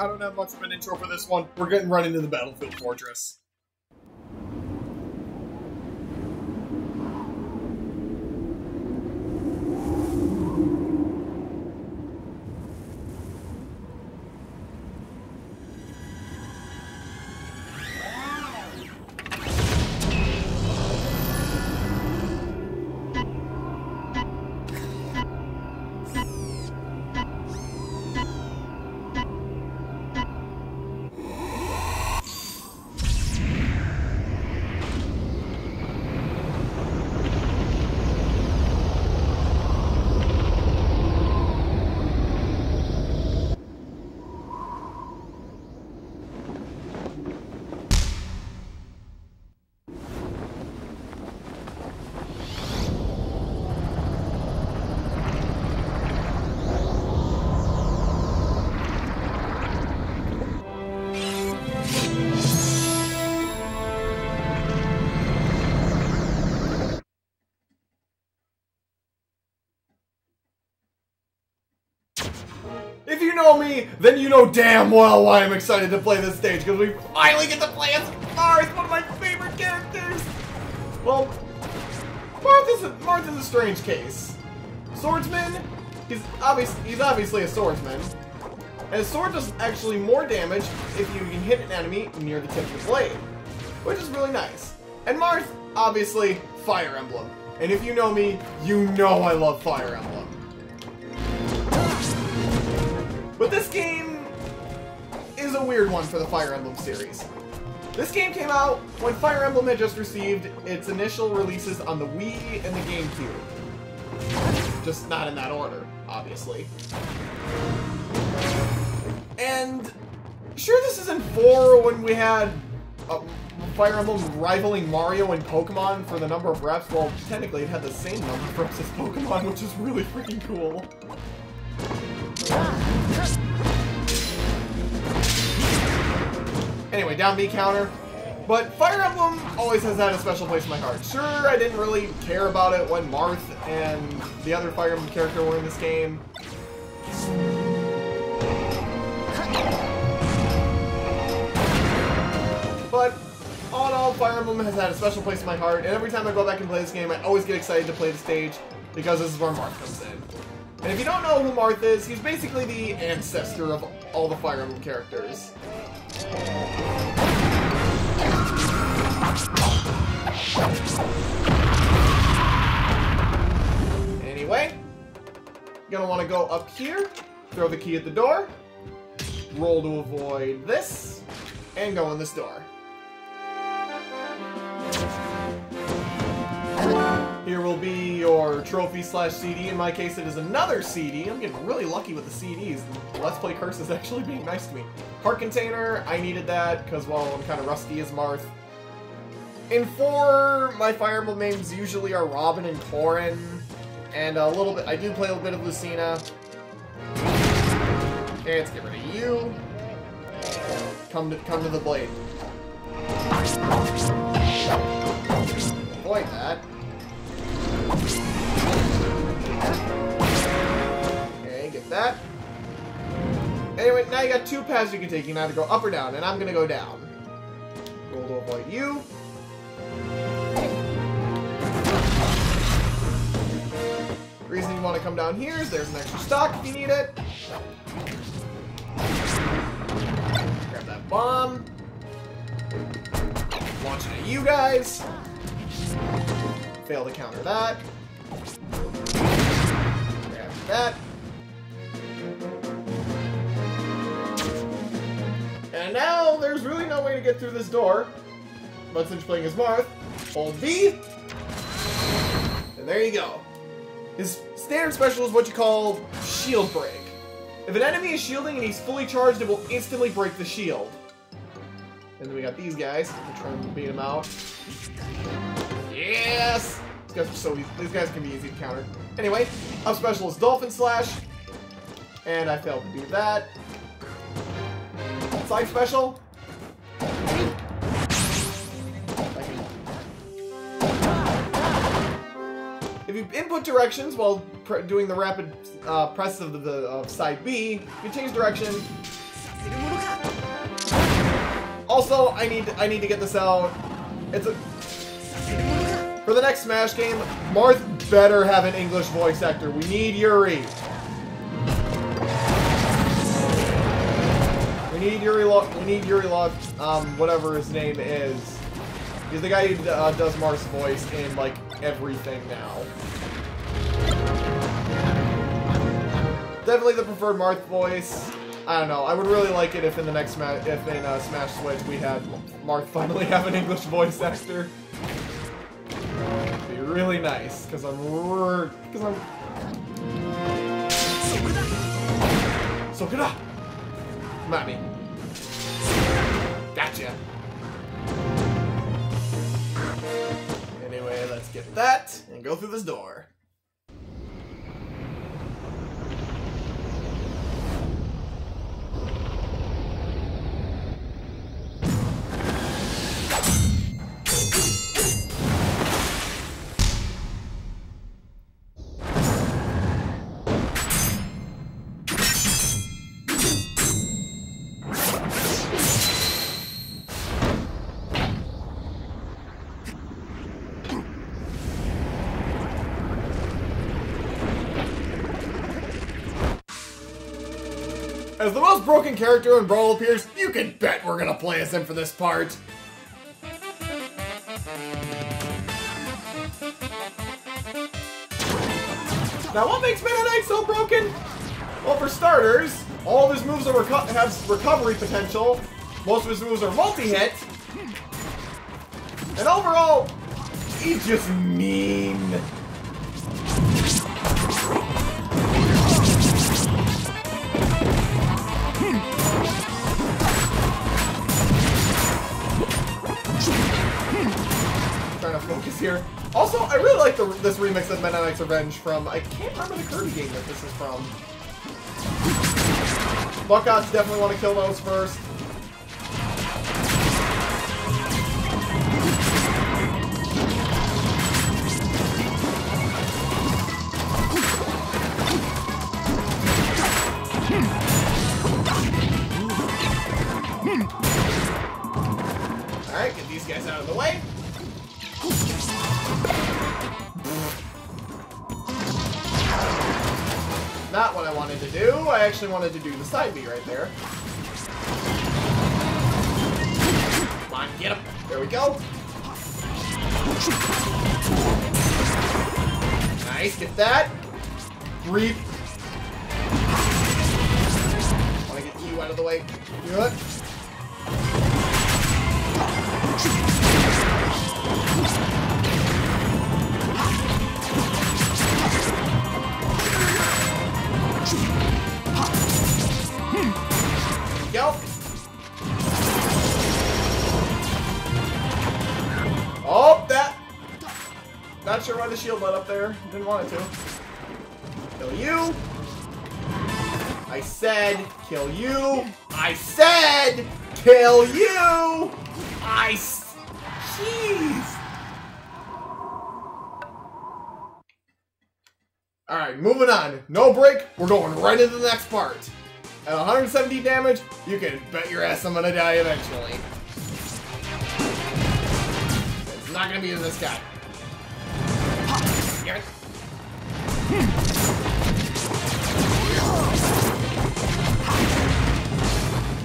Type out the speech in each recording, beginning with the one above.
I don't have much of an intro for this one. We're getting right into the Battlefield Fortress. Know me, then you know damn well why I'm excited to play this stage, because we finally get to play as Marth, one of my favorite characters! Well, Marth is a, Marth is a strange case. Swordsman, he's, obvious, he's obviously a swordsman, and his sword does actually more damage if you can hit an enemy near the tip of the blade, which is really nice. And Marth, obviously, Fire Emblem. And if you know me, you know I love Fire Emblem. This game is a weird one for the Fire Emblem series. This game came out when Fire Emblem had just received its initial releases on the Wii and the GameCube. Just not in that order, obviously. And sure this isn't 4 when we had uh, Fire Emblem rivaling Mario and Pokemon for the number of reps. Well, technically it had the same number of reps as Pokemon, which is really freaking cool. Anyway, down B counter. But Fire Emblem always has had a special place in my heart. Sure, I didn't really care about it when Marth and the other Fire Emblem character were in this game. But all in all, Fire Emblem has had a special place in my heart, and every time I go back and play this game, I always get excited to play the stage, because this is where Marth comes in. And if you don't know who Marth is, he's basically the ancestor of all the Fire Emblem characters. Go up here, throw the key at the door, roll to avoid this, and go in this door. Here will be your trophy slash CD. In my case, it is another CD. I'm getting really lucky with the CDs. Let's Play Curse is actually being nice to me. Heart container, I needed that because, well, I'm kind of rusty as Marth. In 4, my Fire Emblem names usually are Robin and Corrin. And a little bit, I do play a little bit of Lucina. Okay, let's get rid of you. Come to, come to the blade. Avoid that. Okay, get that. Anyway, now you got two paths you can take. You can either go up or down, and I'm gonna go down. Roll to avoid you. Reason you want to come down here is there's an extra stock if you need it. Grab that bomb. Launch it at you guys. Fail to counter that. Grab that. And now there's really no way to get through this door. But since you're playing as Marth, hold V. And there you go. His standard special is what you call shield break. If an enemy is shielding and he's fully charged, it will instantly break the shield. And then we got these guys. We're trying to beat them out. Yes! These guys are so easy. These guys can be easy to counter. Anyway, up special is Dolphin Slash. And I failed to do that. Side special. Input directions while doing the rapid uh, press of the, of side B, you change direction Also, I need I need to get this out. It's a for the next Smash game. Marth better have an English voice actor. We need Yuri. We need Yuri. Lo we need Yuri Log. Um, whatever his name is. He's the guy who uh, does Marth's voice in like everything now. Definitely the preferred Marth voice. I don't know. I would really like it if in the next Smash, if in uh, Smash Switch we had Marth finally have an English voice actor. It'd be really nice because I'm because I'm. So good Come at me. Gotcha. Anyway, let's get that and go through this door. As the most broken character in Brawl appears, you can bet we're gonna play as him for this part. Now what makes Meta Knight so broken? Well, for starters, all of his moves reco have recovery potential, most of his moves are multi-hit, and overall, he's just mean. Focus here. Also, I really like the, this remix of Knight's Revenge from, I can't remember the Kirby game that this is from. Buckouts definitely want to kill those first. Alright, get these guys out of the way. Wanted to do. I actually wanted to do the side B right there. Come on, get him. There we go. Nice, get that. Reap. Want to get you out of the way. Good. Go. The shield went up there. Didn't want it to. Kill you. I said, kill you. I said, kill you. I. Jeez. Alright, moving on. No break, we're going right into the next part. At 170 damage, you can bet your ass I'm gonna die eventually. It's not gonna be this guy.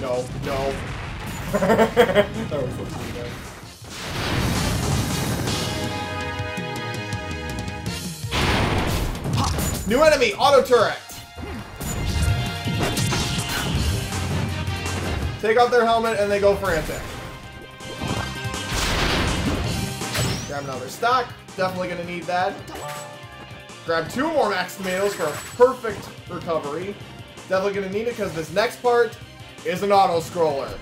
No, no. that was so New enemy, auto turret. Take off their helmet and they go frantic. Grab another stock. Definitely gonna need that. Grab two more max tomatoes for a perfect recovery. Definitely gonna need it because this next part is an auto scroller.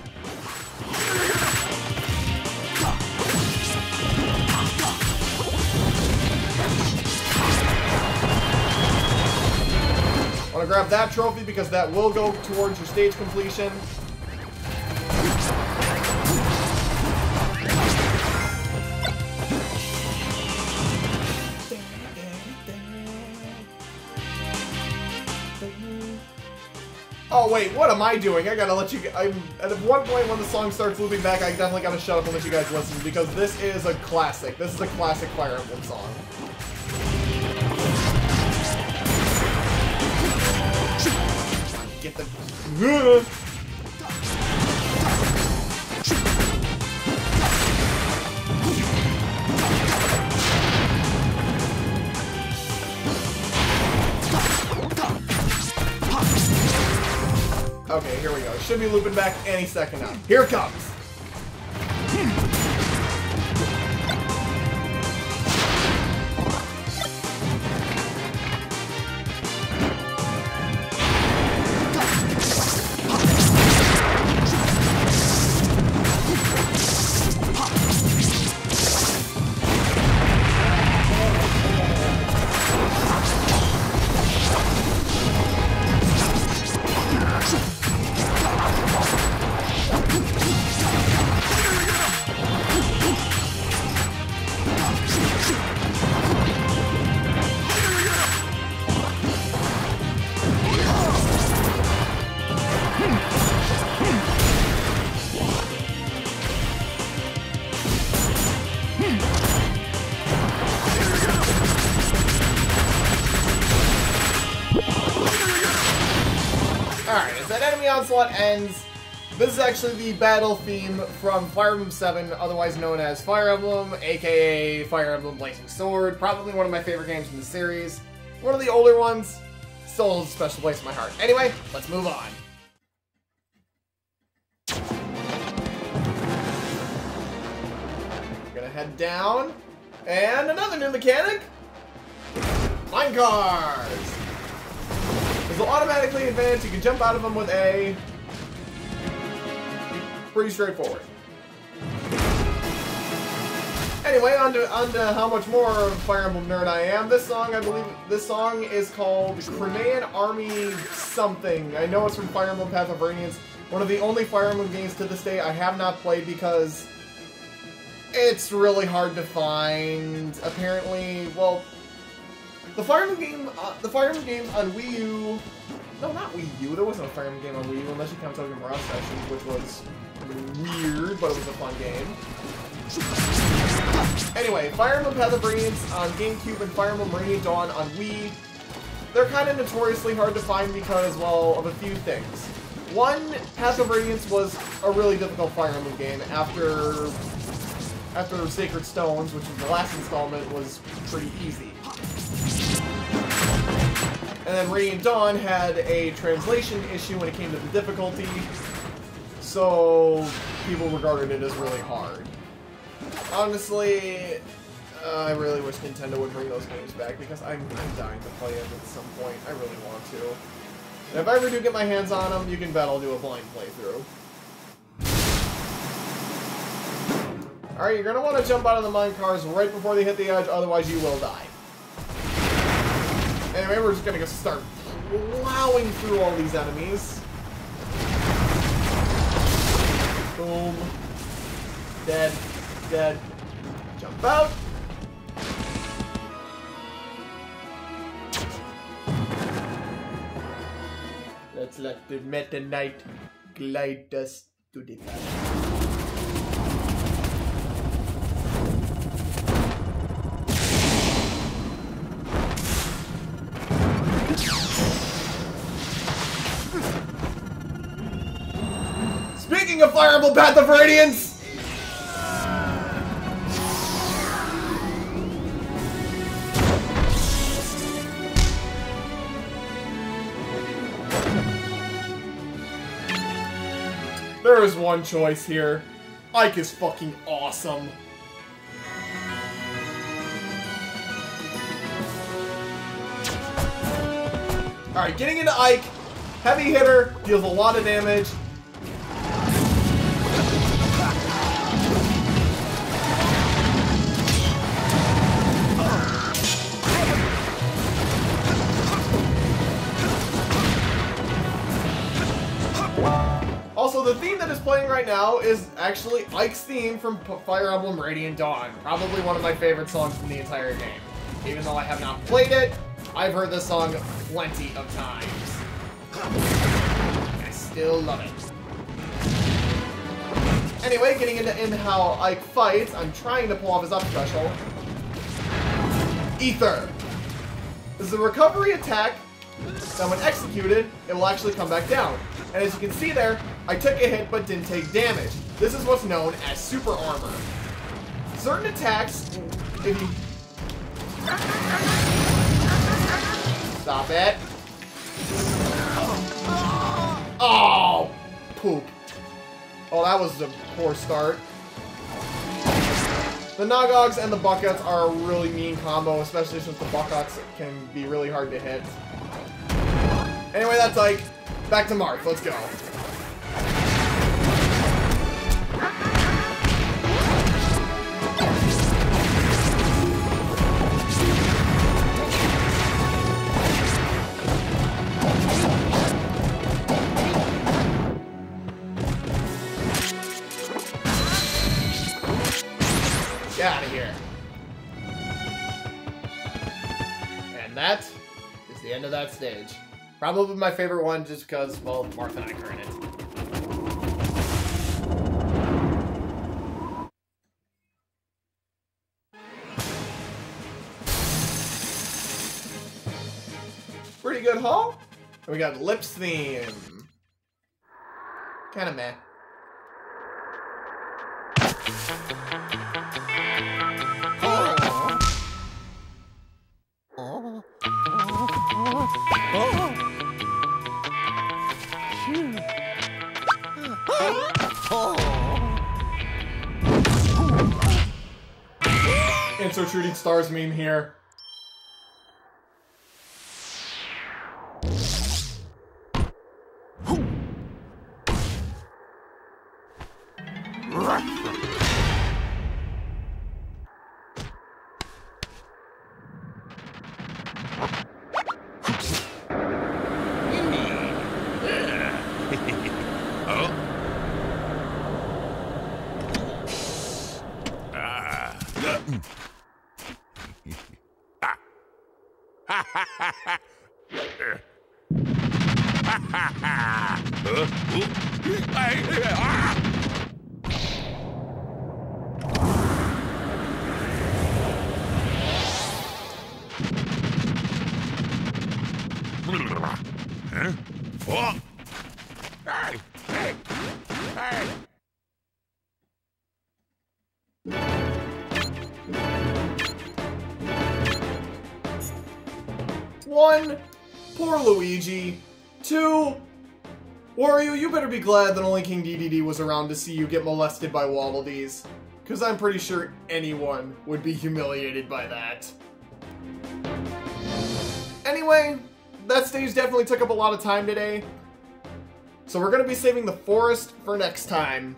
want to grab that trophy because that will go towards your stage completion. Oh wait, what am I doing? I gotta let you. I'm at one point when the song starts looping back. I definitely gotta shut up and let you guys listen because this is a classic. This is a classic Fire Emblem song. Get the. here we go. Should be looping back any second now. Here it comes. Alright, as that enemy onslaught ends, this is actually the battle theme from Fire Emblem 7, otherwise known as Fire Emblem, aka Fire Emblem Blazing Sword. Probably one of my favorite games in the series. One of the older ones, still a special place in my heart. Anyway, let's move on. We're Gonna head down, and another new mechanic, mine cars. They'll automatically advance. You can jump out of them with A. Pretty straightforward. Anyway, on to, on to how much more Fire Emblem nerd I am. This song, I believe, this song is called Crimean Army something. I know it's from Fire Emblem Path of Radiance. One of the only Fire Emblem games to this day I have not played because it's really hard to find. Apparently, well, the Fire Emblem game, uh, the Fire Emblem game on Wii U. No, not Wii U. There wasn't a Fire Emblem game on Wii U unless you count Tokyo Mirage Sessions, which was weird, but it was a fun game. Anyway, Fire Emblem Path of Radiance on GameCube and Fire Emblem Radiant Dawn on Wii. They're kind of notoriously hard to find because, well, of a few things. One, Path of Radiance was a really difficult Fire Emblem game after after Sacred Stones, which was the last installment, was pretty easy. And then Radiant Dawn had a translation issue when it came to the difficulty, so people regarded it as really hard. Honestly, uh, I really wish Nintendo would bring those games back because I'm, I'm dying to play them at some point. I really want to. And if I ever do get my hands on them, you can bet I'll do a blind playthrough. Alright, you're gonna want to jump out of the mine cars right before they hit the edge, otherwise you will die. Anyway, we're just gonna start plowing through all these enemies. Boom. Dead. Dead. Jump out. Let's let the Meta Knight glide us to the Speaking of Fire Emblem Path of Radiance! There is one choice here. Ike is fucking awesome. Alright, getting into Ike. Heavy hitter, deals a lot of damage. Playing right now is actually Ike's theme from Fire Emblem Radiant Dawn. Probably one of my favorite songs from the entire game. Even though I have not played it, I've heard this song plenty of times. I still love it. Anyway, getting into, into how Ike fights, I'm trying to pull off his up special. Aether. This is a recovery attack that when executed, it will actually come back down. And as you can see there, I took a hit but didn't take damage. This is what's known as super armor. Certain attacks, if you... Stop it. Oh, poop. Oh, that was a poor start. The Nagagogs and the Buckets are a really mean combo, especially since the Buckets can be really hard to hit. Anyway, that's like, back to Marth, let's go. Get out of here. And that is the end of that stage. Probably my favorite one just because, well, Marth and Ike are in it. Pretty good haul. We got Lips theme. Kinda meh. Shooting stars meme here. Ah. One, poor Luigi. Two, Wario, you better be glad that only King Dedede was around to see you get molested by Waddle-Dees. Because I'm pretty sure anyone would be humiliated by that. Anyway, that stage definitely took up a lot of time today. So we're going to be saving the forest for next time.